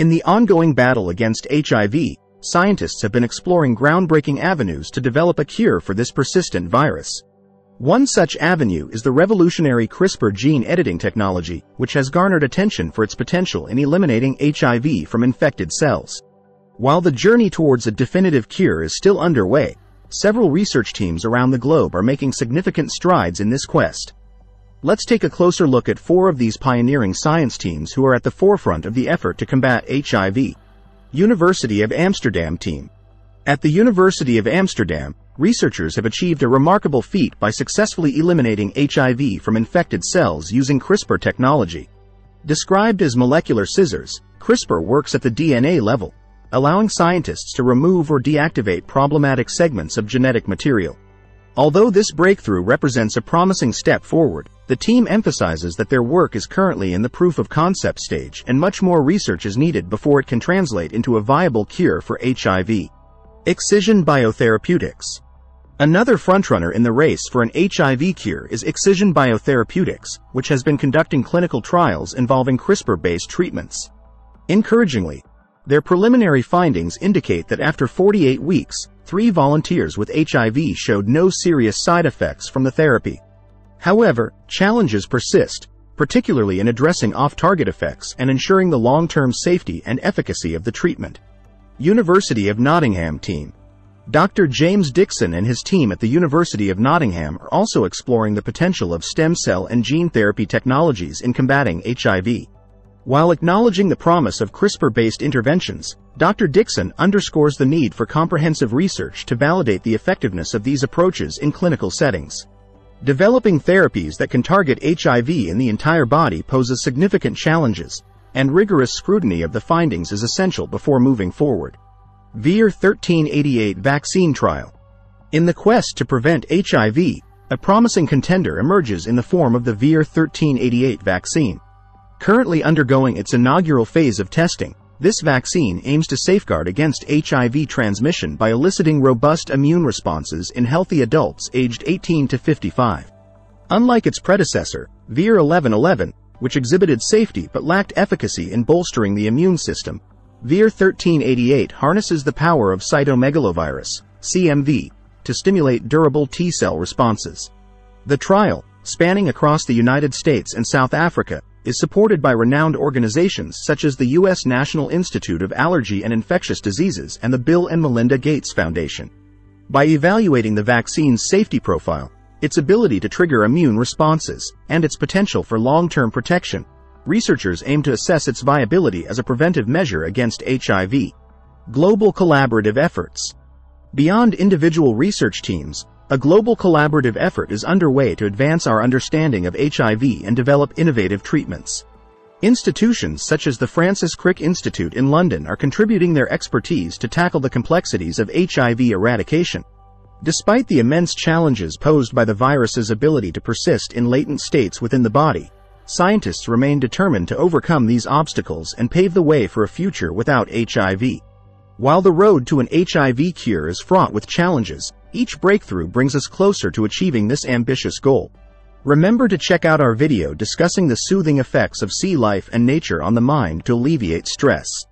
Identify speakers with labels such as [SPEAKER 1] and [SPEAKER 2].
[SPEAKER 1] In the ongoing battle against HIV, scientists have been exploring groundbreaking avenues to develop a cure for this persistent virus. One such avenue is the revolutionary CRISPR gene editing technology, which has garnered attention for its potential in eliminating HIV from infected cells. While the journey towards a definitive cure is still underway, several research teams around the globe are making significant strides in this quest. Let's take a closer look at four of these pioneering science teams who are at the forefront of the effort to combat HIV. University of Amsterdam Team At the University of Amsterdam, researchers have achieved a remarkable feat by successfully eliminating HIV from infected cells using CRISPR technology. Described as molecular scissors, CRISPR works at the DNA level, allowing scientists to remove or deactivate problematic segments of genetic material. Although this breakthrough represents a promising step forward, the team emphasizes that their work is currently in the proof of concept stage and much more research is needed before it can translate into a viable cure for HIV. Excision Biotherapeutics Another frontrunner in the race for an HIV cure is Excision Biotherapeutics, which has been conducting clinical trials involving CRISPR-based treatments. Encouragingly, their preliminary findings indicate that after 48 weeks, three volunteers with HIV showed no serious side effects from the therapy. However, challenges persist, particularly in addressing off-target effects and ensuring the long-term safety and efficacy of the treatment. University of Nottingham Team Dr. James Dixon and his team at the University of Nottingham are also exploring the potential of stem cell and gene therapy technologies in combating HIV. While acknowledging the promise of CRISPR-based interventions, Dr. Dixon underscores the need for comprehensive research to validate the effectiveness of these approaches in clinical settings. Developing therapies that can target HIV in the entire body poses significant challenges, and rigorous scrutiny of the findings is essential before moving forward. VIR 1388 Vaccine Trial In the quest to prevent HIV, a promising contender emerges in the form of the VIR 1388 vaccine. Currently undergoing its inaugural phase of testing, this vaccine aims to safeguard against HIV transmission by eliciting robust immune responses in healthy adults aged 18 to 55. Unlike its predecessor, VIR 1111, which exhibited safety but lacked efficacy in bolstering the immune system, VIR 1388 harnesses the power of cytomegalovirus, CMV, to stimulate durable T-cell responses. The trial, spanning across the United States and South Africa, is supported by renowned organizations such as the U.S. National Institute of Allergy and Infectious Diseases and the Bill and Melinda Gates Foundation. By evaluating the vaccine's safety profile, its ability to trigger immune responses, and its potential for long-term protection, researchers aim to assess its viability as a preventive measure against HIV. Global collaborative efforts. Beyond individual research teams, a global collaborative effort is underway to advance our understanding of HIV and develop innovative treatments. Institutions such as the Francis Crick Institute in London are contributing their expertise to tackle the complexities of HIV eradication. Despite the immense challenges posed by the virus's ability to persist in latent states within the body, scientists remain determined to overcome these obstacles and pave the way for a future without HIV. While the road to an HIV cure is fraught with challenges, each breakthrough brings us closer to achieving this ambitious goal. Remember to check out our video discussing the soothing effects of sea life and nature on the mind to alleviate stress.